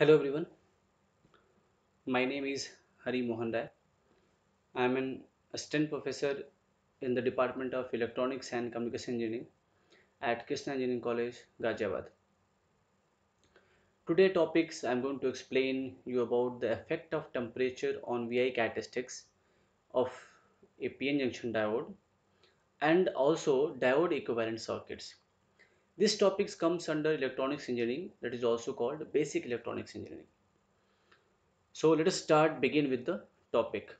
Hello everyone, my name is Hari Mohan Rai. I am an assistant professor in the Department of Electronics and Communication Engineering at Krishna Engineering College, Ghaziabad. Today topics I am going to explain you about the effect of temperature on VI characteristics of a PN junction diode and also diode equivalent circuits. This topics comes under electronics engineering that is also called basic electronics engineering. So let us start begin with the topic.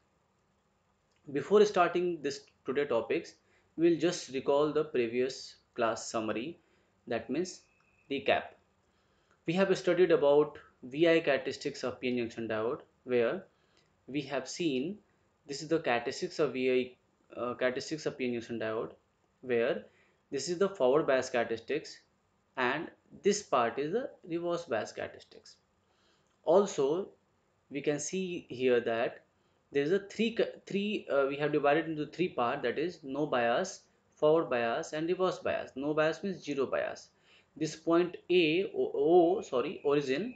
Before starting this today topics, we will just recall the previous class summary that means recap. We have studied about VI characteristics of PN junction diode where we have seen this is the characteristics of VI uh, characteristics of PN junction diode where this is the forward bias characteristics and this part is the reverse bias characteristics. Also we can see here that there is a three three uh, we have divided into three part that is no bias forward bias and reverse bias. No bias means zero bias. This point a o, o sorry origin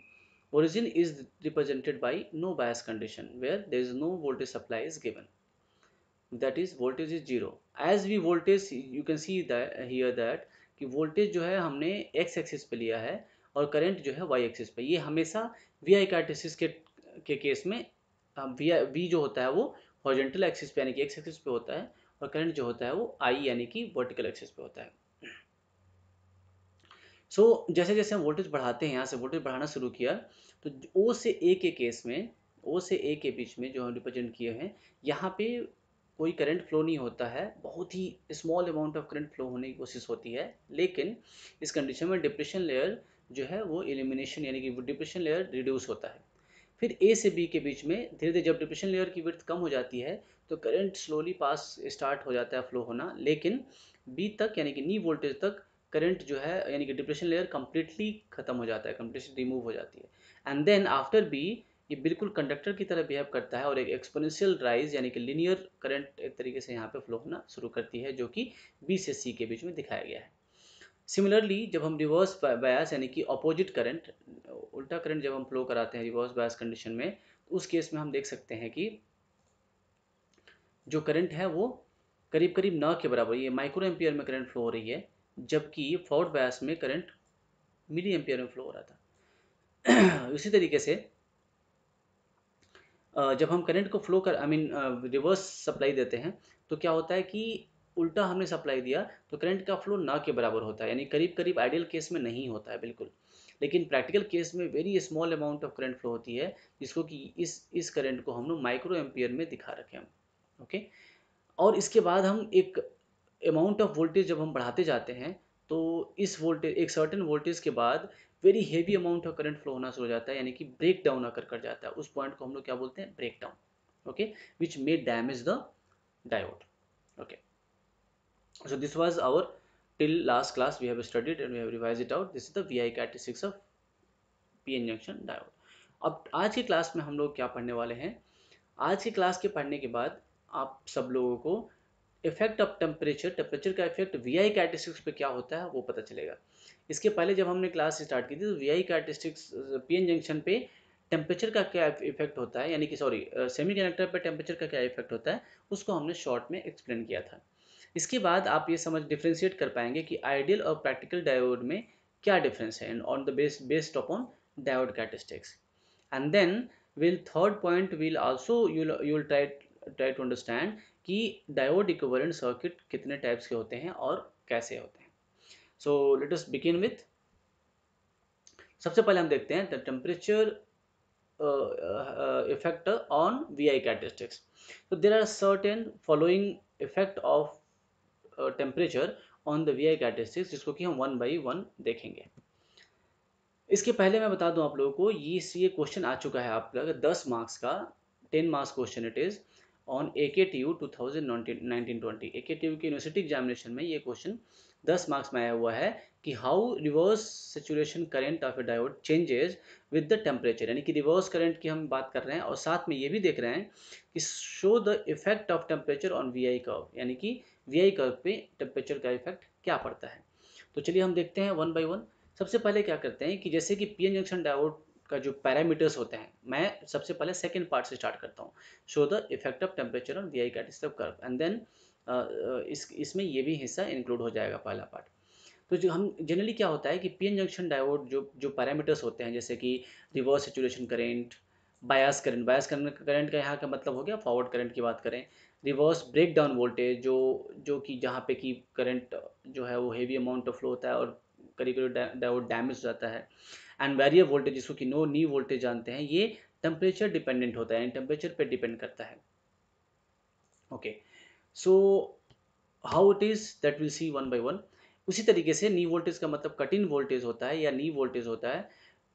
origin is represented by no bias condition where there is no voltage supply is given. That is voltage is zero as V voltage you can see that that कि voltage जो है हमने x axis पे लिया है और current जो है वाई एक्सिस पे। ये हमेशा वी आई कार्टेसिस के के केस में वी आई वी जो होता है वो हॉरिजेंटल एक्सिस पे यानी कि एक्स एक्सिस पे होता है और करंट जो होता है वो आई यानी कि वर्टिकल एक्सिस पे होता है। सो so, जैसे जैसे हम वोल्टेज बढ़ाते हैं यहाँ से वोल्टेज बढ़ाना शुरू किया तो ओ से ए के केस में ओ से ए के बीच में जो हम रिप्रेजेंट किए हैं यहाँ पे कोई करंट फ्लो नहीं होता है, बहुत ही small amount of current flow होने की कोशिश होती है, लेकिन इस कंडीशन में डिप्रेशन लेयर जो है वो एलिमिनेशन यानी कि डिप्रेशन लेयर रिड्यूस होता है। फिर ए से बी के बीच में धीरे धीरे जब डिप्रेशन लेयर की विर्थ कम हो जाती है तो करंट स्लोली पास स्टार्ट हो जाता है फ्लो होना, लेकिन बी तक यानी कि नी वोल्टेज तक करंट जो है यानी कि डिप्रेशन लेयर कम्प्लीटली खत्म हो जाता है कम्प्लीटली रिमूव हो जाती है। एंड देन आफ्टर बी ये बिल्कुल कंडक्टर की तरह बिहेव करता है और एक एक्सपोनेंशियल राइज यानी कि लिनियर करंट एक तरीके से यहाँ पे फ्लो होना शुरू करती है, जो कि बी से सी के बीच में दिखाया गया है। सिमिलरली जब हम रिवर्स बायस यानी कि अपोजिट करंट उल्टा करंट जब हम फ्लो कराते हैं रिवर्स बायस कंडीशन में तो उस केस में हम देख सकते हैं कि जो करंट है वो करीब करीब न के बराबर, ये माइक्रो एम्पियर में करंट फ्लो हो रही है, जबकि फॉरवर्ड बायस में करंट मिली एम्पियर में फ्लो हो रहा था। उसी तरीके से जब हम करंट को फ्लो कर आई मीन रिवर्स सप्लाई देते हैं तो क्या होता है कि उल्टा हमने सप्लाई दिया तो करंट का फ्लो ना के बराबर होता है, यानी करीब करीब आइडियल केस में नहीं होता है, बिल्कुल। लेकिन प्रैक्टिकल केस में very small amount of current flow होती है, जिसको कि इस इस करंट को हम लोग माइक्रो एम्पियर में दिखा रखे हम ओके और इसके बाद हम एक अमाउंट ऑफ़ वोल्टेज जब हम बढ़ाते जाते हैं तो इस वोल्टेज एक सर्टेन वोल्टेज के बाद very heavy amount of current flow होना शुरू हो जाता है, यानी कि ब्रेक डाउन आकर कर जाता है। उस पॉइंट को हम लोग क्या बोलते हैं? Break down okay which may damage the diode okay so this was our till last class. We have studied and we have revised it out. This is the vi characteristics of pn junction diode. अब आज की class में हम लोग क्या पढ़ने वाले हैं? आज की क्लास के पढ़ने के बाद आप सब लोगों को इफ़ेक्ट ऑफ़ टेम्परेचर टेम्परेचर का इफ़ेक्ट वी आई कैरेटिस्टिक्स पे क्या होता है, वो पता चलेगा। इसके पहले जब हमने क्लास स्टार्ट की थी तो V I characteristics P N junction पे टेम्परेचर का क्या इफ़ेक्ट होता है, यानी कि सॉरी सेमी कंडक्टर पर टेम्परेचर का क्या इफ़ेक्ट होता है, उसको हमने शॉर्ट में एक्सप्लेन किया था। इसके बाद आप ये समझ डिफ्रेंशिएट कर पाएँगे कि आइडियल और प्रैक्टिकल डायोड में क्या डिफरेंस है and on the base based upon diode characteristics and then will third point will also you will try try to understand कि डायोड इक्विवेलेंट सर्किट कितने टाइप्स के होते हैं और कैसे होते हैं। So let us begin with सबसे पहले हम देखते हैं the temperature effect on V I characteristics तो there are certain following effect of temperature on the V I characteristics जिसको कि हम वन बाई वन देखेंगे। इसके पहले मैं बता दूँ आप लोगों को, ये ये क्वेश्चन आ चुका है आपका दस मार्क्स का ten marks question it is on A K T U two thousand nineteen twenty A K T U की यूनिवर्सिटी एग्जामिनेशन में ये क्वेश्चन दस मार्क्स में आया हुआ है कि how reverse situation current of a diode changes with the temperature यानी कि रिवर्स करंट की हम बात कर रहे हैं और साथ में ये भी देख रहे हैं कि show the effect of temperature on V I curve यानी कि वी आई कर्व पे टेम्परेचर का इफ़ेक्ट क्या पड़ता है? तो चलिए हम देखते हैं वन बाई वन सबसे पहले क्या करते हैं कि जैसे कि पी एन जंक्शन डायोड का जो पैरामीटर्स होते हैं, मैं सबसे पहले सेकेंड पार्ट से स्टार्ट करता हूँ। Show the effect of temperature on V I characteristic curve and then इस, इसमें ये भी हिस्सा इंक्लूड हो जाएगा पहला पार्ट तो जो हम जनरली क्या होता है कि पीएन जंक्शन डायोड जो जो पैरामीटर्स होते हैं, जैसे कि reverse saturation current bias current bias current current का यहाँ का मतलब हो गया फॉरवर्ड करंट की बात करें। रिवर्स ब्रेक डाउन वोल्टेज जो जो कि जहाँ पे कि करंट जो है वो हेवी अमाउंट ऑफ़ फ्लो होता है और करीब करीब डायोड डैमेज हो जाता है। एंड वेरियर वोल्टेज जिसको कि नो नी वोल्टेज जानते हैं, ये टेम्परेचर डिपेंडेंट होता है, यानी टेम्परेचर पे डिपेंड करता है। Okay so how it is that will see one by one उसी तरीके से नी वोल्टेज का मतलब कट इन वोल्टेज होता है या नी वोल्टेज होता है,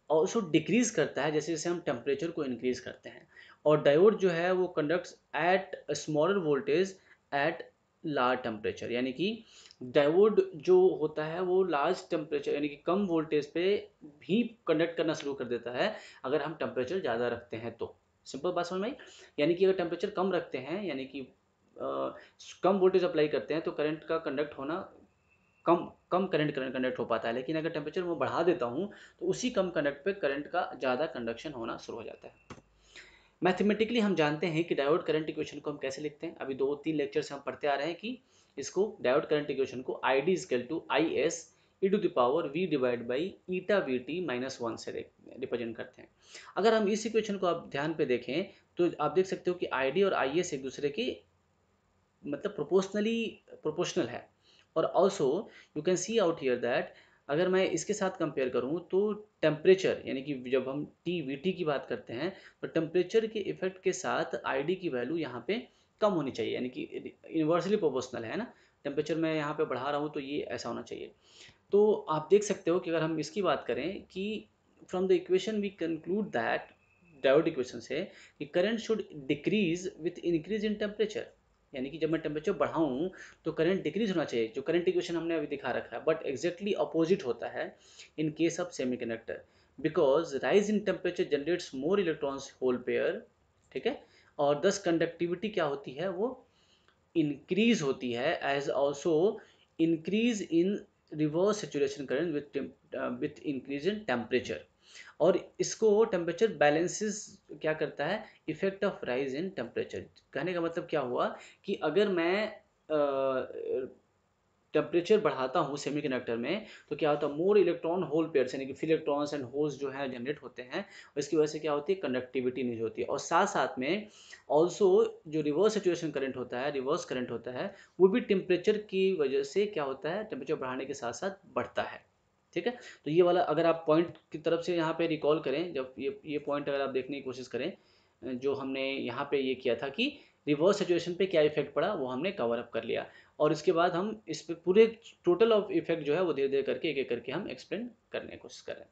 और उसको डिक्रीज करता है जैसे जैसे हम टेम्परेचर को इंक्रीज करते हैं। और डायोड जो है, वो conducts at smaller voltage at large temperature यानी कि डायोड जो होता है वो लार्ज टेम्परेचर यानी कि कम वोल्टेज पे भी कंडक्ट करना शुरू कर देता है अगर हम टेम्परेचर ज़्यादा रखते हैं तो। सिंपल बात समझ में यानी कि अगर टेम्परेचर कम रखते हैं यानी कि आ, कम वोल्टेज अप्लाई करते हैं तो करंट का कंडक्ट होना कम कम करंट करंट कंडक्ट हो पाता है। लेकिन अगर टेम्परेचर वो बढ़ा देता हूँ तो उसी कम कंडक्ट पे करंट का ज़्यादा कंडक्शन होना शुरू हो जाता है। मैथमेटिकली हम जानते हैं कि डायोड करंट इक्वेशन को हम कैसे लिखते हैं। अभी दो तीन लेक्चर से हम पढ़ते आ रहे हैं कि इसको डायोड करंट इक्वेशन को I D equal to I S e to the power V divide by eta V T minus one से रिप्रेजेंट करते हैं। अगर हम इस इक्वेशन को आप ध्यान पे देखें तो आप देख सकते हो कि आई डी और आई एस एक दूसरे के मतलब प्रोपोर्शनली प्रोपोर्शनल है। और also you can see out here that अगर मैं इसके साथ कंपेयर करूँ तो टेम्परेचर यानी कि जब हम टी वी टी की बात करते हैं तो टेम्परेचर के इफ़ेक्ट के साथ आई डी की वैल्यू यहाँ पे कम होनी चाहिए, यानी कि यूनिवर्सली प्रोपोर्शनल है ना? टेम्परेचर मैं यहाँ पे बढ़ा रहा हूँ तो ये ऐसा होना चाहिए। तो आप देख सकते हो कि अगर हम इसकी बात करें कि from the equation we conclude that diode equation से कि current should decrease with increase in temperature यानी कि जब मैं टेम्परेचर बढ़ाऊँ तो करंट डिक्रीज होना चाहिए, जो करंट इक्वेशन हमने अभी दिखा रखा है। बट एग्जैक्टली अपोजिट होता है in case of semiconductor because rise in temperature generates more electrons hole pair ठीक है? और दस कंडक्टिविटी क्या होती है? वो इंक्रीज होती है as also increase in reverse saturation current with with increase in temperature और इसको टेम्परेचर बैलेंसेस क्या करता है? Effect of rise in temperature कहने का मतलब क्या हुआ? कि अगर मैं टेम्परेचर बढ़ाता हूँ सेमीकंडक्टर में तो क्या होता है मोर इलेक्ट्रॉन होल पेयर्स यानी कि फिर इलेक्ट्रॉन्स एंड होल्स जो है जनरेट होते हैं इसकी वजह से क्या होती है कंडक्टिविटी नहीं होती है। और साथ साथ में ऑल्सो जो रिवर्स सिचुएशन करंट होता है रिवर्स करंट होता है, वो भी टेम्परेचर की वजह से क्या होता है टेम्परेचर बढ़ाने के साथ साथ बढ़ता है। ठीक है? तो ये वाला अगर आप पॉइंट की तरफ़ से यहाँ पे रिकॉल करें, जब ये ये पॉइंट अगर आप देखने की कोशिश करें, जो हमने यहाँ पे ये किया था कि रिवर्स सिचुएशन पे क्या इफ़ेक्ट पड़ा, वो हमने कवर अप कर लिया। और इसके बाद हम इस पर पूरे टोटल ऑफ़ इफ़ेक्ट जो है वो धीरे धीरे करके एक एक करके हम एक्सप्लेन करने की कोशिश कर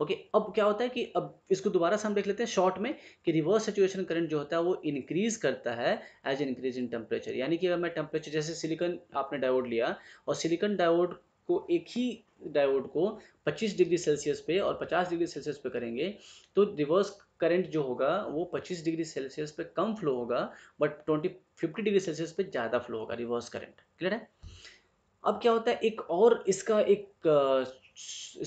ओके okay, अब क्या होता है कि अब इसको दोबारा से हम देख लेते हैं शॉर्ट में कि रिवर्स सिचुएशन करंट जो होता है वो इंक्रीज करता है एज इंक्रीज इन टेम्परेचर यानी कि अगर मैं टेम्परेचर जैसे सिलिकन आपने डायोड लिया और सिलिकन डायोड को एक ही डायोड को 25 डिग्री सेल्सियस पे और 50 डिग्री सेल्सियस पे करेंगे तो रिवर्स करंट जो होगा, वो 25 डिग्री सेल्सियस पे कम फ्लो होगा बट 20 50 डिग्री सेल्सियस पे ज़्यादा फ्लो होगा रिवर्स करंट क्लियर है? अब क्या होता है, एक और इसका एक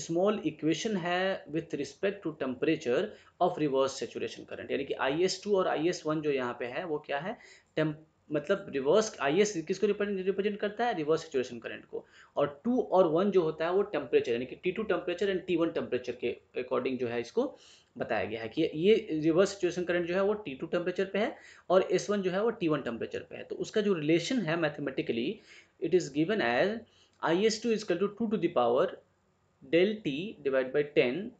स्मॉल इक्वेशन है with respect to temperature of reverse saturation current यानी कि आई एस टू और आई एस वन जो यहाँ पे है, वो क्या है? टेम मतलब रिवर्स आई एस किसको रिप्रेजेंट करता है? रिवर्स सिचुएशन करंट को. और टू और वन जो होता है, वो टेम्परेचर यानी कि T two temperature and T one temperature के अकॉर्डिंग जो है इसको बताया गया है कि ये रिवर्स सिचुएशन करंट जो है वो टी टू टेम्परेचर पे है और एस वन जो है वो टी वन टेम्परेचर पे है। तो उसका जो रिलेशन है mathematically it is given as I S two equal to two to the power del T divide by ten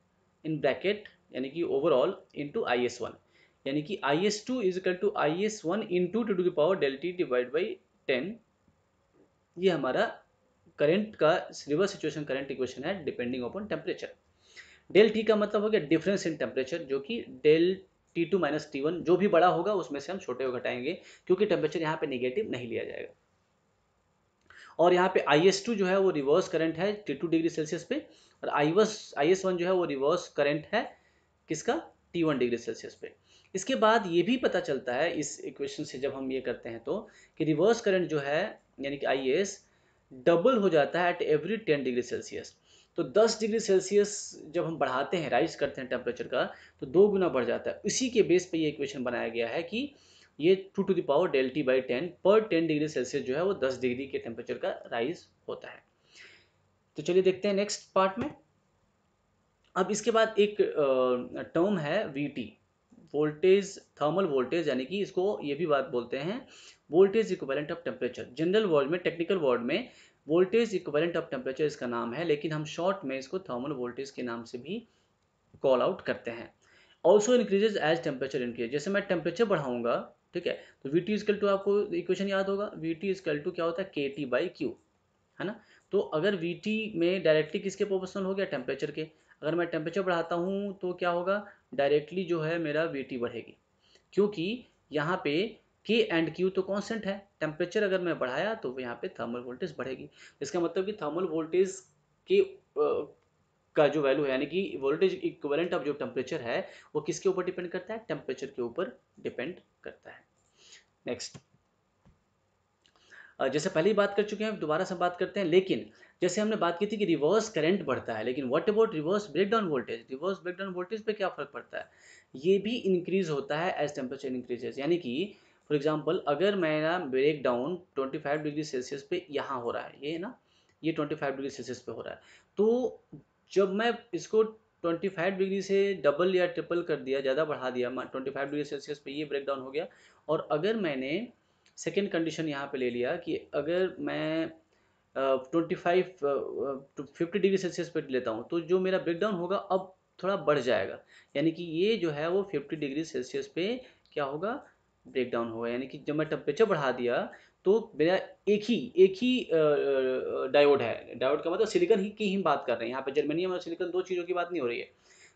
in bracket यानी कि overall into I S one यानी कि I S two is equal to I S one into two to power del T divide by ten ये हमारा current का reverse situation current equation है depending upon temperature del T का मतलब हो गया डिफरेंस इन टेम्परेचर जो कि del T two minus T one जो भी बड़ा होगा उसमें से हम छोटे को घटाएँगे, क्योंकि टेम्परेचर यहाँ पे निगेटिव नहीं लिया जाएगा। और यहाँ पे आई एस टू जो है वो रिवर्स करंट है टी टू डिग्री सेल्सियस पे, और आई वस आई एस वन जो है वो रिवर्स करंट है किसका? टी वन डिग्री सेल्सियस पे। इसके बाद ये भी पता चलता है इस इक्वेशन से जब हम ये करते हैं तो कि रिवर्स करंट जो है, यानी कि आई एस डबल हो जाता है at every ten degree Celsius. तो 10 डिग्री सेल्सियस जब हम बढ़ाते हैं, राइज करते हैं टेम्परेचर का तो दो गुना बढ़ जाता है। इसी के बेस पे ये इक्वेशन बनाया गया है कि ये two to the power del T by ten पर टेन डिग्री सेल्सियस जो है वो दस डिग्री के टेम्परेचर का राइज होता है। तो चलिए देखते हैं नेक्स्ट पार्ट में। अब इसके बाद एक टर्म है V T voltage thermal voltage यानी कि इसको ये भी बात बोलते हैं voltage equivalent of temperature general word में टेक्निकल वर्ड में वोल्टेज इक्वलेंट ऑफ़ टेम्परेचर इसका नाम है, लेकिन हम शॉर्ट में इसको थर्मल वोल्टेज के नाम से भी कॉल आउट करते हैं। Also increases as temperature increase जैसे मैं टेम्परेचर बढ़ाऊँगा, ठीक है तो वी टी इजकल टू आपको इक्वेशन याद होगा? वी टी इजकल टू क्या होता है? के टी बाई क्यू है ना? तो अगर वी टी में डायरेक्टली किसके प्रोपोर्शनल हो गया? टेम्परेचर के। अगर मैं टेम्परेचर बढ़ाता हूँ तो क्या होगा? डायरेक्टली जो है मेरा वी टी बढ़ेगी। क्योंकि यहाँ पे के एंड क्यू तो कांस्टेंट है। टेम्परेचर अगर मैं बढ़ाया तो यहाँ पे थर्मल वोल्टेज बढ़ेगी। इसका मतलब कि थर्मल वोल्टेज के का जो वैल्यू है, यानी कि वोल्टेज इक्वलेंट ऑफ़ जो टेम्परेचर है, वो किसके ऊपर डिपेंड करता है? टेम्परेचर के ऊपर डिपेंड करता है। नेक्स्ट जैसे पहले ही बात कर चुके हैं, दोबारा से बात करते हैं, लेकिन जैसे हमने बात की थी कि रिवर्स करंट बढ़ता है, लेकिन what about reverse breakdown voltage reverse breakdown voltage पे क्या फ़र्क पड़ता है? ये भी इंक्रीज होता है एज टेम्परेचर इंक्रीजेज यानी कि फॉर एग्ज़ाम्पल अगर मेरा break down twenty five degree Celsius पे यहाँ हो रहा है, ये ना, ये ट्वेंटी फाइव डिग्री सेल्सियस पे हो रहा है तो जब मैं इसको 25 डिग्री से डबल या ट्रिपल कर दिया, ज़्यादा बढ़ा दिया ट्वेंटी फाइव डिग्री सेल्सियस पे ये ब्रेक डाउन हो गया, और अगर मैंने सेकेंड कंडीशन यहाँ पे ले लिया कि अगर मैं twenty five fifty degree Celsius पे लेता हूँ तो जो मेरा ब्रेक डाउन होगा, अब थोड़ा बढ़ जाएगा। यानी कि ये जो है वो फिफ्टी डिग्री सेल्सियस पे क्या होगा ब्रेक डाउन होगा यानी कि जब मैं टेम्परेचर बढ़ा दिया तो मेरा एक ही एक ही डायोड है। डायोड का मतलब सिलिकन ही की ही बात कर रहे हैं। यहाँ पे जर्मेनियम और सिलिकन दो चीज़ों की बात नहीं हो रही है।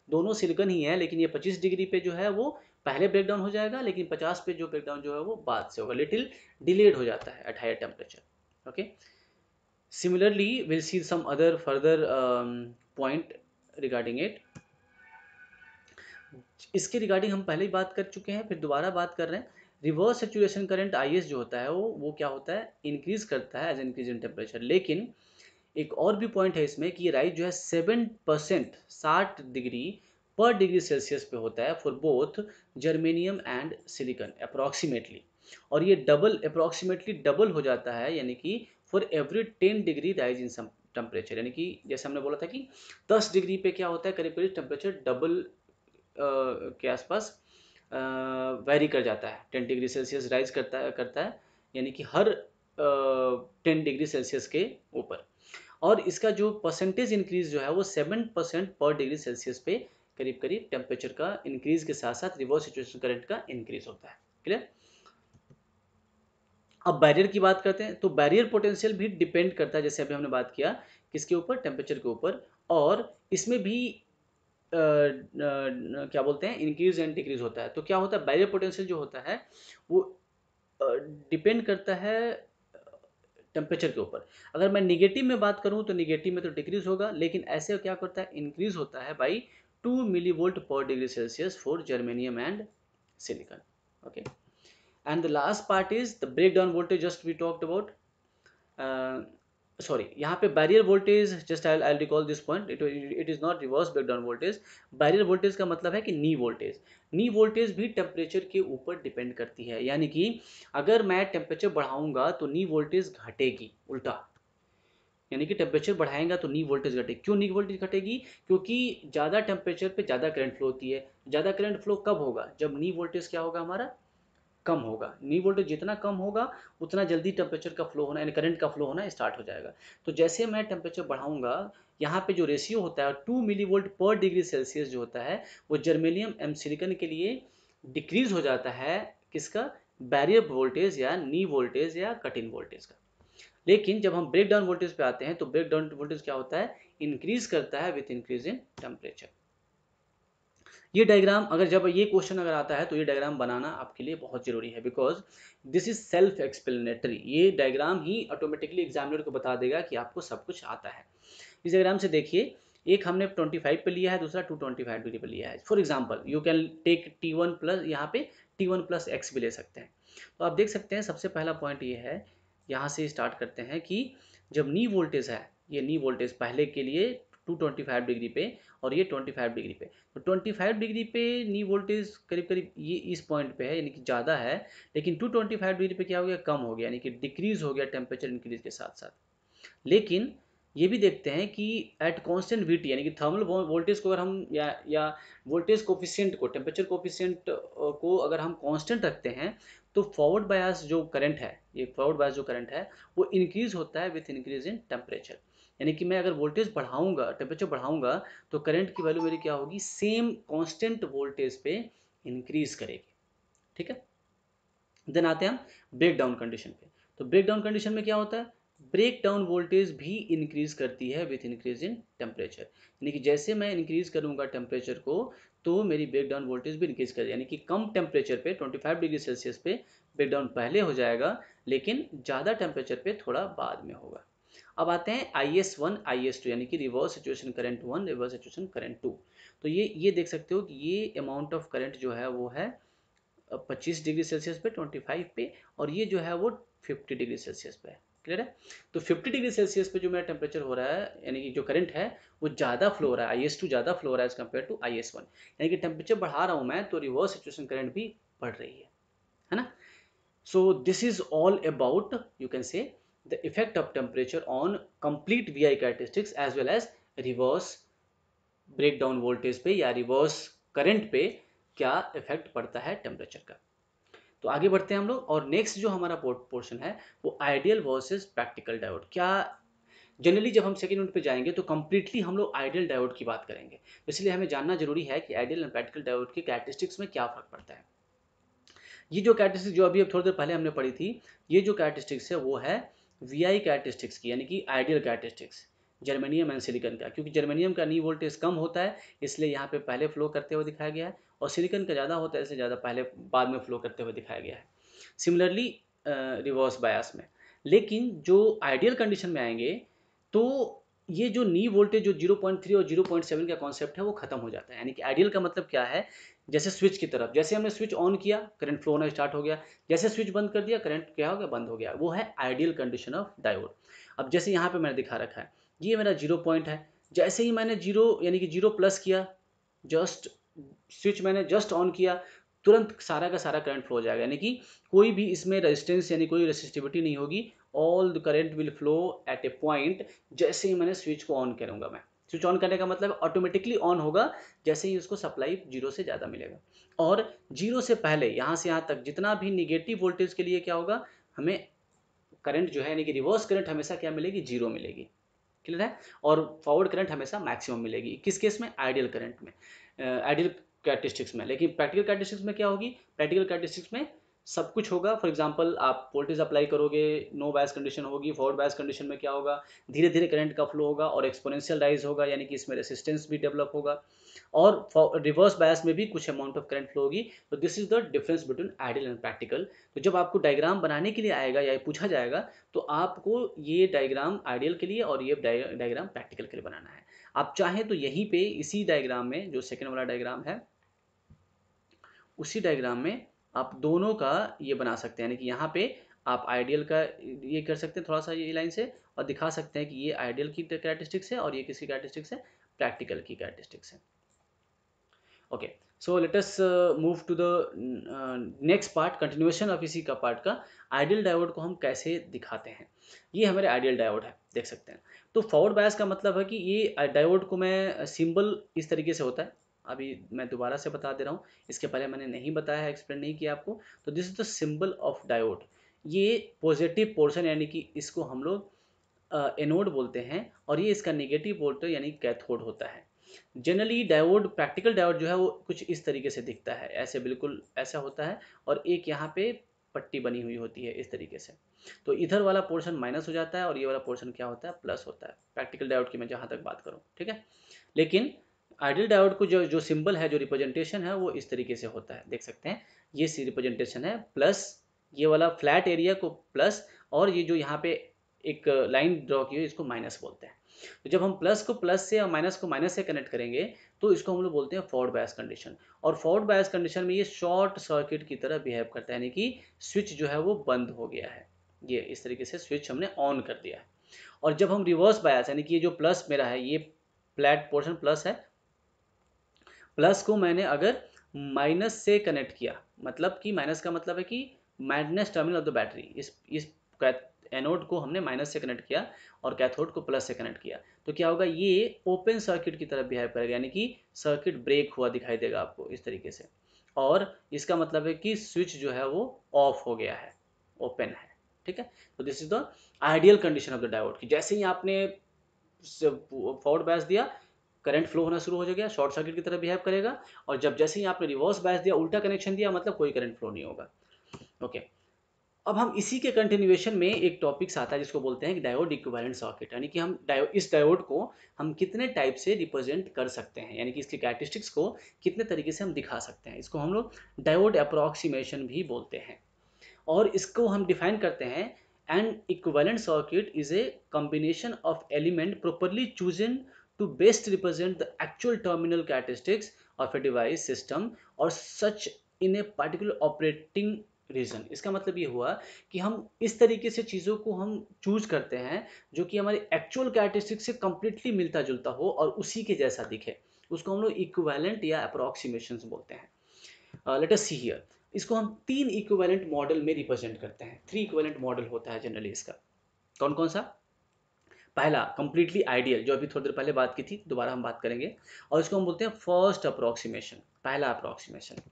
दोनों सिलिकन ही है, लेकिन ये 25 डिग्री पे जो है, वो पहले ब्रेकडाउन हो जाएगा, लेकिन 50 पे जो ब्रेकडाउन जो है, वो बाद से होगा। लिटिल डिलेड हो जाता है at higher temperature okay similarly will see some other further point regarding it इसके रिगार्डिंग हम पहले ही बात कर चुके हैं, फिर दोबारा बात कर रहे हैं। रिवर्स सेचुरेशन करंट आईएस जो होता है, वो वो क्या होता है? इंक्रीज करता है एज इंक्रीज इन टेम्परेचर लेकिन एक और भी पॉइंट है इसमें कि राइज जो है सेवन परसेंट साठ डिग्री पर डिग्री सेल्सियस पे होता है for both germanium and silicon approximately और ये डबल अप्रॉक्सीमेटली डबल हो जाता है, यानी कि for every ten degree rise in some temperature यानी कि जैसे हमने बोला था कि दस डिग्री पे क्या होता है? करीब करीब टेम्परेचर डबल के आसपास वेरी कर जाता है। टेन डिग्री सेल्सियस राइज करता है करता है, यानी कि हर टेन डिग्री सेल्सियस के ऊपर। और इसका जो परसेंटेज इंक्रीज जो है, वो seven percent per degree Celsius पे करीब करीब टेम्परेचर का इंक्रीज के साथ साथ रिवर्स सिचुएशन करंट का इंक्रीज होता है। क्लियर अब बैरियर की बात करते हैं तो बैरियर पोटेंशियल भी डिपेंड करता है, जैसे अभी हमने बात किया, किसके ऊपर? टेम्परेचर के ऊपर। और इसमें भी क्या बोलते हैं इंक्रीज एंड डिक्रीज होता है। तो क्या होता है बैरियर पोटेंशियल जो होता है, वो डिपेंड करता है टेम्परेचर के ऊपर। अगर मैं निगेटिव में बात करूँ तो निगेटिव में तो डिक्रीज होगा, लेकिन ऐसे क्या करता है इंक्रीज होता है by two milli volt per degree Celsius for germanium and silicon okay and the last part is the break down voltage just we talked about sorry यहाँ पे barrier voltage just I I recall this point it it is not reverse breakdown voltage barrier voltage का मतलब है कि knee voltage knee voltage भी temperature के ऊपर depend करती है. यानी कि अगर मैं टेम्परेचर बढ़ाऊँगा तो नी वोल्टेज घटेगी, उल्टा. यानी कि टेम्परेचर बढ़ाएँगा तो नी वोल्टेज घटेगी. क्यों नी वोल्टेज घटेगी? क्योंकि ज़्यादा टेम्परेचर पे ज़्यादा करंट फ्लो होती है. ज़्यादा करंट फ्लो कब होगा? जब नी वोल्टेज क्या होगा हमारा? कम होगा। नी वोल्टेज जितना कम होगा, उतना जल्दी टेम्परेचर का फ्लो होना, यानी करंट का फ्लो होना स्टार्ट हो जाएगा। तो जैसे मैं टेम्परेचर बढ़ाऊँगा, यहाँ पे जो रेशियो होता है two milli volt per degree Celsius जो होता है, वो जर्मेनियम एम सिलिकन के लिए डिक्रीज हो जाता है, किसका? बैरियर वोल्टेज या नी वोल्टेज या कटिंग वोल्टेज का। लेकिन जब हम ब्रेक डाउन वोल्टेज पे आते हैं तो ब्रेक डाउन वोल्टेज क्या होता है? इंक्रीज करता है विथ इंक्रीज इन टेम्परेचर ये डायग्राम अगर जब ये क्वेश्चन अगर आता है तो ये डायग्राम बनाना आपके लिए बहुत ज़रूरी है because this is self explanatory ये डायग्राम ही ऑटोमेटिकली एग्जामिनर को बता देगा कि आपको सब कुछ आता है। इस डायग्राम से देखिए, एक हमने 25 पे लिया है, दूसरा 225 डिग्री पे लिया है। For example you can take T one plus यहाँ पे टी वन प्लस एक्स भी ले सकते हैं। तो आप देख सकते हैं, सबसे पहला पॉइंट ये है, यहाँ से स्टार्ट करते हैं कि जब नी वोल्टेज है, ये नी वोल्टेज पहले के लिए टू ट्वेंटी फाइव डिग्री पे और ये ट्वेंटी फाइव डिग्री पे। तो ट्वेंटी फाइव डिग्री पे नी वोल्टेज करीब करीब ये इस पॉइंट पे है, यानी कि ज़्यादा है, लेकिन टू ट्वेंटी फाइव डिग्री पे क्या हो गया? कम हो गया, यानी कि डिक्रीज हो गया टेम्परेचर इंक्रीज के साथ साथ। लेकिन ये भी देखते हैं कि एट कांस्टेंट वीटी यानी कि थर्मल वोल्टेज को अगर हम या या वोल्टेज कोफिशियंट को टेम्परेचर कोफिशियंट को अगर हम कांस्टेंट रखते हैं तो फॉरवर्ड बायस जो करंट है, ये फॉरवर्ड बायस जो करंट है, वो इंक्रीज होता है विथ इंक्रीज इन टेम्परेचर यानी कि मैं अगर वोल्टेज बढ़ाऊँगा टेम्परेचर बढ़ाऊँगा तो करंट की वैल्यू मेरी क्या होगी? सेम कांस्टेंट वोल्टेज पे इंक्रीज करेगी। ठीक है? देन आते हैं हम ब्रेक डाउन कंडीशन पे। तो ब्रेक डाउन कंडीशन में क्या होता है? ब्रेक डाउन वोल्टेज भी इंक्रीज करती है विथ इंक्रीज इन टेम्परेचर यानी कि जैसे मैं इंक्रीज करूँगा टेम्परेचर को तो मेरी ब्रेक डाउन वोल्टेज भी इंक्रीज कर यानी कि कम टेम्परेचर पे 25 डिग्री सेल्सियस पे ब्रेक डाउन पहले हो जाएगा, लेकिन ज़्यादा टेम्परेचर पे थोड़ा बाद में होगा। अब आते हैं I S one I S two यानी कि reverse situation current one reverse situation current two तो ये ये देख सकते हो कि ये अमाउंट ऑफ़ करंट जो है, वो है पच्चीस डिग्री सेल्सियस पे ट्वेंटी फाइव पे, और ये जो है, वो फिफ्टी डिग्री सेल्सियस पे है. क्लियर है? तो 50 डिग्री सेल्सियस पे जो मेरा टेम्परेचर हो रहा है, यानी कि जो करंट है, वो ज़्यादा फ्लो हो रहा है. आई एस टू ज़्यादा फ्लो हो रहा है as compare to I S one यानी कि टेम्परेचर बढ़ा रहा हूँ मैं तो रिवर्स सिचुएशन करंट भी बढ़ रही है. है ना? So this is all about you can say effect of temperature on complete V I characteristics as well as reverse break down voltage पे या रिवर्स करंट पे क्या इफ़ेक्ट पड़ता है टेम्परेचर का। तो आगे बढ़ते हैं हम लोग और नेक्स्ट जो हमारा पोर्शन है, वो आइडियल वर्सेस प्रैक्टिकल डायोड क्या जनरली जब हम सेकेंड यूनिट पे जाएँगे तो कम्प्लीटली हम लोग आइडियल डायोड की बात करेंगे। इसलिए हमें जानना ज़रूरी है कि आइडियल एंड प्रैक्टिकल डायोड के कैरेक्टरिस्टिक्स में क्या फ़र्क पड़ता है। ये जो कैरेक्टरिस्टिक्स जो अभी अब थोड़ी देर पहले हमने पढ़ी थी, ये जो कैरेक्टरिस्टिक्स है वो है वी आई कैरेक्टरिस्टिक्स की, यानी कि ideal characteristics germanium and silicon का। क्योंकि जर्मेनियम का नी वोल्टेज कम होता है, इसलिए यहाँ पे पहले फ्लो करते हुए दिखाया गया है, और सिलिकन का ज़्यादा होता है, इसलिए ज़्यादा पहले, बाद में फ्लो करते हुए दिखाया गया है। सिमिलरली रिवर्स बायास में। लेकिन जो आइडियल कंडीशन में आएँगे तो ये जो नी वोल्टेज जो 0.3 और 0.7 का कॉन्सेप्ट है, वो खत्म हो जाता है। यानी कि आइडियल का मतलब क्या है? जैसे स्विच की तरफ़, जैसे हमने स्विच ऑन किया करंट फ्लो होना स्टार्ट हो गया, जैसे स्विच बंद कर दिया करंट क्या हो गया, बंद हो गया। वो है आइडियल कंडीशन ऑफ़ डायोड अब जैसे यहाँ पे मैंने दिखा रखा है, ये मेरा ज़ीरो पॉइंट है। जैसे ही मैंने ज़ीरो यानी कि ज़ीरो प्लस किया जस्ट स्विच मैंने जस्ट ऑन किया, तुरंत सारा का सारा करंट फ्लो हो जाएगा। यानी कि कोई भी इसमें रेजिस्टेंस यानी कोई रेसिस्टिविटी नहीं होगी। All the current will flow at a point जैसे ही मैंने स्विच को ऑन करूँगा मैं। स्विच ऑन करने का मतलब ऑटोमेटिकली ऑन होगा, जैसे ही उसको सप्लाई ज़ीरो से ज़्यादा मिलेगा। और ज़ीरो से पहले, यहाँ से यहाँ तक, जितना भी निगेटिव वोल्टेज के लिए क्या होगा, हमें करंट जो है, यानी कि रिवर्स करंट हमेशा क्या मिलेगी? ज़ीरो मिलेगी। क्लियर है? और फॉरवर्ड करंट हमेशा मैक्सिमम मिलेगी। किस केस में? आइडियल करंट में। आइडियल कैरेक्टरिस्टिक्स में। लेकिन प्रैक्टिकल कैरेक्टरिस्टिक्स में क्या होगी? प्रैक्टिकल कैरेक्टरिस्टिक्स में सब कुछ होगा। फॉर एग्जांपल आप वोल्टेज अप्लाई करोगे नो बायस कंडीशन होगी फॉरवर्ड बायस कंडीशन में क्या होगा? धीरे धीरे करंट का फ्लो होगा और एक्सपोनेंशियल राइज होगा, यानी कि इसमें रेसिस्टेंस भी डेवलप होगा। और रिवर्स बायस में भी कुछ अमाउंट ऑफ़ करंट फ्लो होगी। तो this is the difference between ideal and practical तो जब आपको डायग्राम बनाने के लिए आएगा या पूछा जाएगा तो आपको ये डायग्राम आइडियल के लिए और ये डायग्राम प्रैक्टिकल के लिए बनाना है। आप चाहें तो यहीं पे इसी डायग्राम में, जो सेकेंड वाला डायग्राम है, उसी डायग्राम में आप दोनों का ये बना सकते हैं। यानी कि यहाँ पे आप आइडियल का ये कर सकते हैं थोड़ा सा ये लाइन से और दिखा सकते हैं कि ये आइडियल की कैरेक्टरिस्टिक्स है और ये किसकी कैरेक्टरिस्टिक्स है? प्रैक्टिकल की कैरेक्टरिस्टिक्स है। Okay so let us move to the next part continuation of इसी का पार्ट का आइडियल डायोड को हम कैसे दिखाते हैं। ये हमारे आइडियल डायोड है, देख सकते हैं। तो फॉरवर्ड बायस का मतलब है कि ये डायोड को मैं सिंबल इस तरीके से होता है अभी मैं दोबारा से बता दे रहा हूँ। इसके पहले मैंने नहीं बताया है एक्सप्लेन नहीं किया आपको। तो this is the symbol of diode ये पॉजिटिव पोर्शन यानी कि इसको हम लोग एनोड बोलते हैं और ये इसका नेगेटिव पोर्ट यानी कैथोड होता है। जनरली डायोड प्रैक्टिकल डायोड जो है वो कुछ इस तरीके से दिखता है। ऐसे बिल्कुल ऐसा होता है और एक यहाँ पे पट्टी बनी हुई होती है इस तरीके से। तो इधर वाला पोर्शन माइनस हो जाता है और ये वाला पोर्शन क्या होता है? प्लस होता है। प्रैक्टिकल डायोड की मैं जहाँ तक बात करूँ, ठीक है? लेकिन आइडियल डायोड को जो जो सिंबल है, जो रिप्रेजेंटेशन है, वो इस तरीके से होता है। देख सकते हैं, ये सी रिप्रेजेंटेशन है, प्लस ये वाला फ्लैट एरिया को प्लस और ये जो यहाँ पे एक लाइन ड्रॉ की हुई, इसको माइनस बोलते हैं। तो जब हम प्लस को प्लस से और माइनस को माइनस से कनेक्ट करेंगे तो इसको हम लोग बोलते हैं फॉर्ड बायस कंडीशन। और फॉर्ड बायस कंडीशन में ये शॉर्ट सर्किट की तरह बिहेव करता है, यानी कि स्विच जो है वो बंद हो गया है। ये इस तरीके से स्विच हमने ऑन कर दिया है। और जब हम रिवर्स बायस, यानी कि ये जो प्लस मेरा है, ये फ्लैट पोर्शन प्लस है प्लस को मैंने अगर माइनस से कनेक्ट किया मतलब कि माइनस का मतलब है कि minus terminal of the battery, इस इस एनोड को हमने माइनस से कनेक्ट किया और कैथोड को प्लस से कनेक्ट किया। तो क्या होगा, ये ओपन सर्किट की तरफ़ बिहेव करेगा, यानी कि सर्किट ब्रेक हुआ दिखाई देगा आपको इस तरीके से। और इसका मतलब है कि स्विच जो है वो ऑफ़ हो गया है, ओपन है, ठीक है? तो this is the ideal condition of the diode की जैसे ही आपने फॉरवर्ड बैस दिया करंट फ्लो होना शुरू हो जाएगा, शॉर्ट सर्किट की तरह बिहेव करेगा और जब जैसे ही आपने रिवर्स बैस दिया, उल्टा कनेक्शन दिया मतलब कोई करंट फ्लो नहीं होगा। ओके अब हम इसी के कंटिन्यूएशन में एक टॉपिक्स आता है जिसको बोलते हैं डायोड इक्विवेलेंट सर्किट यानी कि हम डायोड इस डायोड को हम कितने टाइप से रिप्रेजेंट कर सकते हैं, यानी कि इसकी कैरेक्टरिस्टिक्स को कितने तरीके से हम दिखा सकते हैं। इसको हम लोग डायोड अप्रॉक्सीमेशन भी बोलते हैं। और इसको हम डिफाइन करते हैं and equivalent circuit is a combination of element properly chosen to best represent the actual terminal characteristics of a device system or such in a particular operating region इसका मतलब ये हुआ कि हम इस तरीके से चीज़ों को हम चूज़ करते हैं जो कि हमारे एक्चुअल कैरेक्टरिस्टिक से कम्प्लीटली मिलता जुलता हो और उसी के जैसा दिखे। उसको हम लोग इक्वेलेंट या अप्रोक्सीमेशन बोलते हैं। लेट अस सी हियर इसको हम तीन इक्वेलेंट मॉडल में रिप्रेजेंट करते हैं। थ्री इक्वेलेंट मॉडल होता है जनरली इसका। कौन कौन सा? पहला कंप्लीटली आइडियल जो अभी थोड़ी देर पहले बात की थी, दोबारा हम बात करेंगे। और इसको हम बोलते हैं फ़र्स्ट अप्रोक्सीमेशन पहला अप्रोक्सीमेशन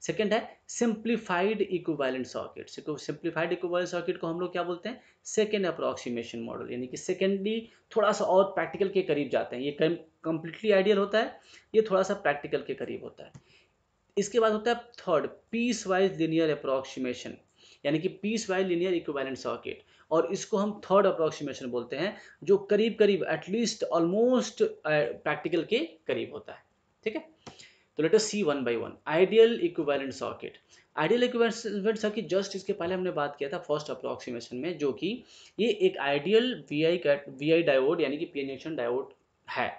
सेकेंड है simplified equivalent circuit simplified equivalent circuit को हम लोग क्या बोलते हैं? सेकेंड अप्रोक्सीमेशन मॉडल यानी कि सेकेंडली थोड़ा सा और प्रैक्टिकल के करीब जाते हैं। ये कंप्लीटली आइडियल होता है, ये थोड़ा सा प्रैक्टिकल के करीब होता है। इसके बाद होता है third piecewise linear approximation यानी कि piecewise linear equivalent circuit और इसको हम थर्ड अप्रोक्सीमेशन बोलते हैं, जो करीब करीब एटलीस्ट ऑलमोस्ट प्रैक्टिकल के करीब होता है। ठीक है? तो let us see one by one ideal equivalent circuit ideal equivalent circuit just इसके पहले हमने बात किया था फ़र्स्ट अप्रोक्सीमेशन में, जो कि ये एक ideal V I V I diode यानी कि पी डायोड है।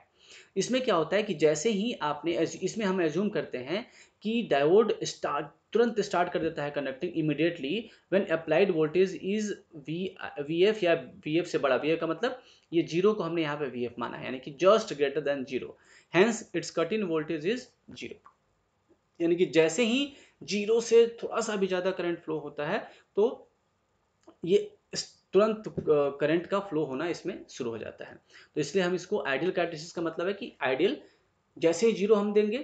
इसमें क्या होता है कि जैसे ही आपने, इसमें हम एज्यूम करते हैं कि डायोड स्टार्ट तुरंत स्टार्ट कर देता है conducting immediately when applied voltage is V V F या वी एफ़ से बड़ा वी एफ़ का मतलब ये ज़ीरो को हमने यहाँ पे वी एफ़ माना है, यानी कि just greater than zero hence its cut in voltage is zero यानी कि जैसे ही ज़ीरो से थोड़ा सा भी ज़्यादा करंट फ्लो होता है तो ये तुरंत करंट का फ्लो होना इसमें शुरू हो जाता है। तो इसलिए हम इसको आइडियल कैरेक्टरिस्टिक्स का मतलब है कि आइडियल जैसे ही ज़ीरो हम देंगे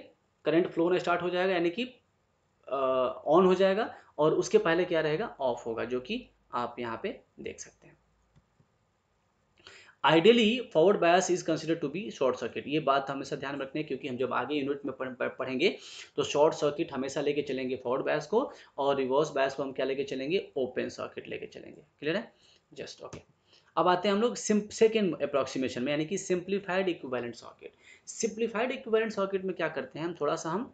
करंट फ्लो होना स्टार्ट हो जाएगा, यानी कि ऑन हो जाएगा और उसके पहले क्या रहेगा? ऑफ़ होगा, जो कि आप यहाँ पे देख सकते हैं। Ideally forward bias is consider to be short circuit ये बात हमेशा ध्यान रखते हैं, क्योंकि हम जब आगे यूनिट में पढ़ेंगे तो शॉर्ट सर्किट हमेशा लेके चलेंगे फॉरवर्ड बायस को और रिवर्स बायस को हम क्या लेके चलेंगे? ओपन सर्किट लेके चलेंगे। क्लियर है? Just okay okay. अब आते हैं हम लोग सेकेंड अप्रोक्सीमेशन में, यानी कि simplified equivalent circuit simplified equivalent circuit में क्या करते हैं? हम थोड़ा सा हम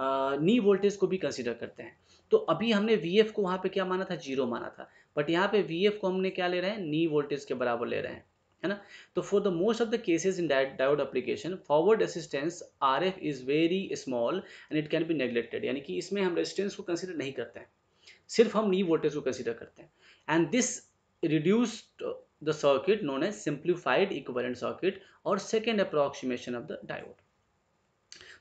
नी वोल्टेज को भी कंसिडर करते हैं। तो अभी हमने वीएफ को वहाँ पे क्या माना था? ज़ीरो माना था। बट यहाँ पे वी को हमने क्या ले रहे हैं? नी वोल्टेज के बराबर ले रहे हैं। है ना? तो for the most of the cases in diode application forward resistance R F is very small and it can be neglected यानी कि इसमें हम रेजिस्टेंस को कंसिडर नहीं करते हैं। सिर्फ़ हम नी वोल्टेज को कंसिडर करते हैं। And this reduced the circuit known as simplified equivalent circuit और second approximation of the diode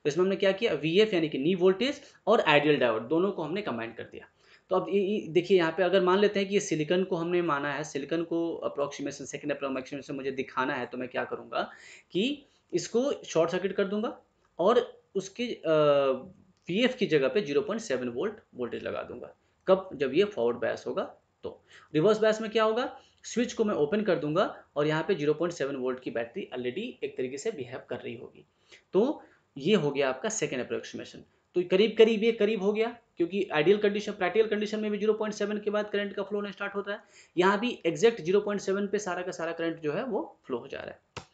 तो इसमें हमने क्या किया? वी एफ़ यानी कि नी वोल्टेज और आइडियल डायोड दोनों को हमने कंबाइन कर दिया। तो अब देखिए यहाँ पे अगर मान लेते हैं कि ये सिलिकन को हमने माना है सिलिकन को अप्रोक्सीमेशन सेकेंड अप्रोक्सीमेशन मुझे दिखाना है तो मैं क्या करूँगा कि इसको शॉर्ट सर्किट कर दूँगा और उसके वी एफ़ की जगह पे 0.7 वोल्ट वोल्टेज लगा दूँगा। कब? जब ये फॉरवर्ड बैस होगा तो। रिवर्स बैस में क्या होगा? स्विच को मैं ओपन कर दूँगा और यहाँ पे 0.7 वोल्ट की बैटरी ऑलरेडी एक तरीके से बिहेव कर रही होगी। तो ये हो गया आपका सेकेंड अप्रोक्सीमेशन तो करीब करीब ये करीब हो गया, क्योंकि आइडियल कंडीशन प्रैक्टिकल कंडीशन में भी 0.7 के बाद करंट का फ्लो होना स्टार्ट होता है। यहाँ भी एग्जैक्ट 0.7 पे सारा का सारा करंट जो है वो फ्लो हो जा रहा है।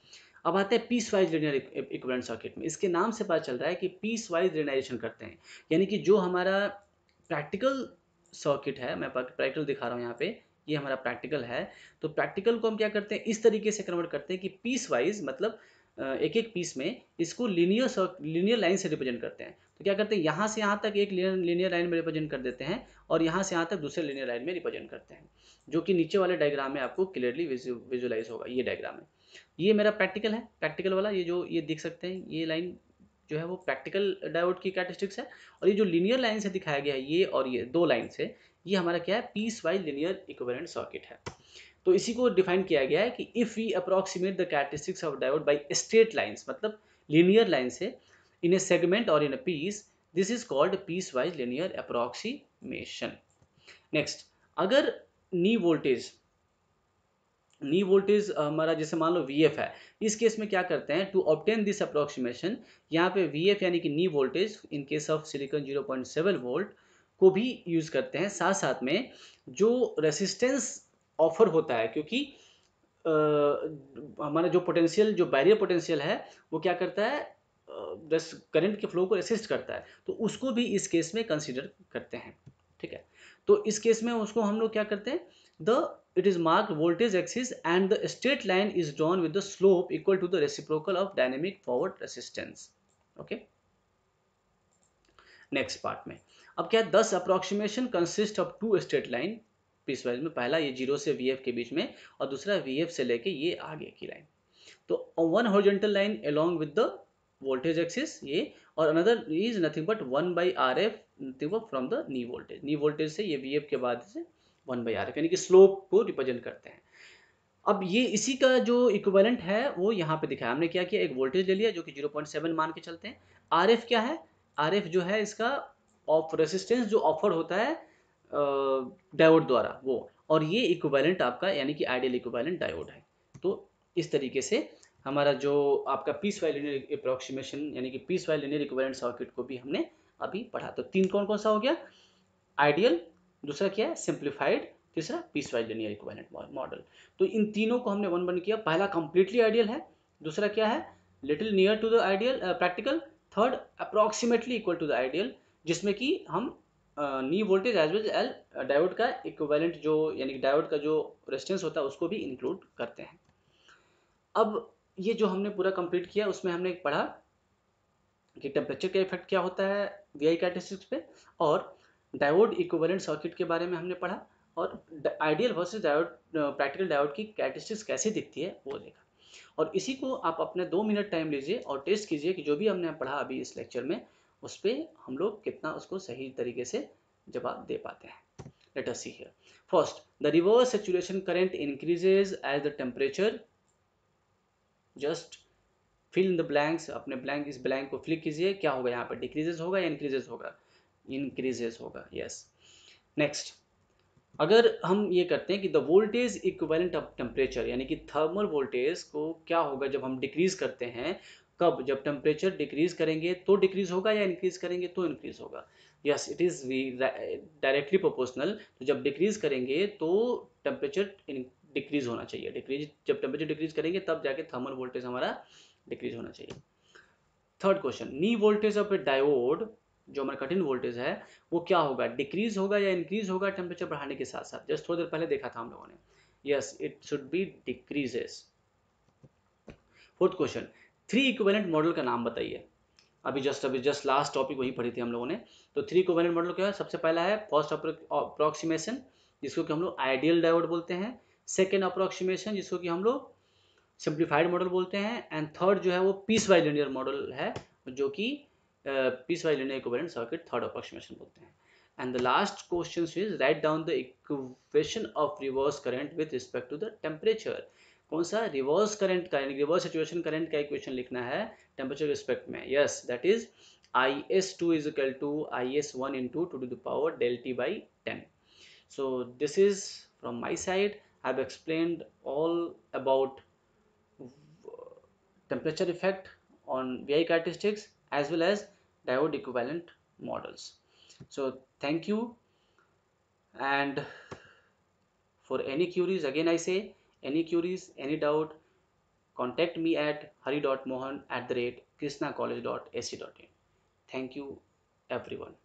अब आते हैं piecewise linear equivalent circuit में। इसके नाम से पता चल रहा है कि पीस वाइज लिनियराइजेशन करते हैं। यानी कि जो हमारा प्रैक्टिकल सर्किट है, मैं प्रैक्टिकल दिखा रहा हूँ यहाँ पे, ये हमारा प्रैक्टिकल है। तो प्रैक्टिकल को हम क्या करते हैं? इस तरीके से कन्वर्ट करते हैं कि पीस वाइज मतलब एक एक पीस में इसको लीनियर लीनियर लाइन से रिप्रेजेंट करते हैं। तो क्या करते हैं? यहाँ से यहाँ तक एक लीनियर लाइन में रिप्रेजेंट कर देते हैं और यहाँ से यहाँ तक दूसरे लीनियर लाइन में रिप्रेजेंट करते हैं, जो कि नीचे वाले डायग्राम में आपको क्लियरली विजुअलाइज होगा, ये डायग्राम है। ये मेरा प्रैक्टिकल है। प्रैक्टिकल वाला, ये जो, ये देख सकते हैं, ये लाइन जो है वो प्रैक्टिकल डायोड की कैरेक्टरिस्टिक्स है और ये जो लीनियर लाइन से दिखाया गया है, ये और ये, दो लाइन से ये हमारा क्या है? Piecewise linear equivalent circuit है। तो इसी को डिफाइन किया गया है कि if we approximate the characteristics of diode by straight lines मतलब लीनियर लाइन से इन ए सेगमेंट और in a piece this is called piecewise linear approximation next अगर नी वोल्टेज नी वोल्टेज हमारा जैसे मान लो वी एफ़ है, इस case में क्या करते हैं टू ऑप्टेन दिस अप्रोक्सीमेशन यहाँ पे वी एफ़ यानी कि knee voltage in case of silicon zero point seven volt को भी यूज़ करते हैं साथ साथ में जो रेसिस्टेंस ऑफ़र होता है, क्योंकि हमारा जो पोटेंशियल जो बैरियर पोटेंशियल है, वो क्या करता है करंट के फ्लो को रेसिस्ट करता है। तो उसको भी इस केस में कंसिडर करते हैं, ठीक है? तो इस केस में उसको हम लोग क्या करते हैं the it is marked voltage axis and the straight line is drawn with the slope equal to the reciprocal of dynamic forward resistance, okay? Next part में। अब क्या this approximation consist of two straight line piecewise में, पहला ये zero से VF के बीच में और दूसरा वीएफ से लेके ये आगे की लाइन तो one horizontal line along with the voltage axis ये और another is nothing but one R F nothing from the knee voltage knee voltage से ये वीएफ के बाद से वन बाई आर यानी कि स्लोप को रिप्रेजेंट करते हैं. अब ये इसी का जो इक्विवेलेंट है, वो यहाँ पे दिखाया. हमने क्या किया? एक वोल्टेज ले लिया जो कि 0.7 मान के चलते हैं. आर क्या है? आर जो है इसका ऑफ़ रेसिस्टेंस जो ऑफ़र होता है डायोड द्वारा, वो। और ये इक्विवेलेंट आपका, यानी कि आइडियल इक्विवेलेंट डायोड है। तो इस तरीके से हमारा जो आपका पीस वाइल लिनियर अप्रोक्सीमेशन यानी कि piecewise linear equivalent circuit को भी हमने अभी पढ़ा। तो तीन कौन कौन सा हो गया? आइडियल दूसरा क्या है? सिंप्लीफाइड तीसरा piecewise linear equivalent model तो इन तीनों को हमने वन वन किया। पहला कंप्लीटली आइडियल है, दूसरा क्या है? Little near to the ideal practical third approximately equal to the ideal जिसमें कि हम नी वोल्टेज एज वेल एल डायोड का इक्विवेलेंट जो, यानी डायोड का जो रेजिस्टेंस होता है, उसको भी इंक्लूड करते हैं। अब ये जो हमने पूरा कंप्लीट किया, उसमें हमने पढ़ा कि टेम्परेचर का इफ़ेक्ट क्या होता है वी आई कैटेस्टिक्स पे, और डायोड इक्विवेलेंट सर्किट के बारे में हमने पढ़ा, और ideal versus diode practical diode की कैरेक्टरिस्टिक्स कैसे दिखती है, वो देखा। और इसी को आप अपने दो मिनट टाइम लीजिए और टेस्ट कीजिए कि जो भी हमने पढ़ा अभी इस लेक्चर में उस पर हम लोग कितना उसको सही तरीके से जवाब दे पाते हैं। Let us see here first the reverse saturation current increases as the temperature just fill in the blanks अपने ब्लैंक इस ब्लैंक को फ्लिक कीजिए। क्या होगा यहाँ पर? डिक्रीजेज होगा या इंक्रीजेज होगा? इंक्रीजेस होगा यस नेक्स्ट अगर हम ये करते हैं कि the voltage equivalent of temperature यानी कि थर्मल वोल्टेज को क्या होगा जब हम डिक्रीज करते हैं कब जब टेम्परेचर डिक्रीज करेंगे तो डिक्रीज होगा या इंक्रीज करेंगे तो इंक्रीज होगा? Yes it is V directly proportional तो जब डिक्रीज करेंगे तो टेम्परेचर डिक्रीज होना चाहिए। डिक्रीज जब टेम्परेचर डिक्रीज करेंगे तब जाके थर्मल वोल्टेज हमारा डिक्रीज होना चाहिए। Third question knee voltage of a diode जो हमारा कठिन वोल्टेज है, वो क्या होगा? डिक्रीज होगा या इंक्रीज होगा टेम्परेचर बढ़ाने के साथ साथ? जस्ट थोड़ी देर पहले देखा था हम लोगों ने। Yes it should be decreases fourth question three equivalent model का नाम बताइए। अभी जस्ट अभी जस्ट लास्ट टॉपिक वही पढ़ी थी हम लोगों ने। तो थ्री इक्विवेलेंट मॉडल क्या है? सबसे पहला है फ़र्स्ट अप्रोक्सीमेशन जिसको कि हम लोग आइडियल डायोड बोलते हैं। सेकेंड अप्रोक्सीमेशन जिसको कि हम लोग सिंप्लीफाइड मॉडल बोलते हैं। एंड थर्ड जो है वो पीस वाइज लिनियर मॉडल है, जो कि piecewise linear equivalent circuit third approximation बोलते हैं। And the last question is, write down the equation of reverse current with respect to the temperature. कौन सा? रिवर्स करेंट का, यानी रिवर्स सिचुएशन करंट का इक्वेशन लिखना है टेम्परेचर रिस्पेक्ट में। Yes that is I S two is equal to I S one into two to the power delta by ten so this is from my side I have explain all about temperature effect on V I characteristics as well as diode equivalent models so thank you and for any queries again I say any queries any doubt contact me at hari.mohan at the rate krishnacollege.ac.in thank you everyone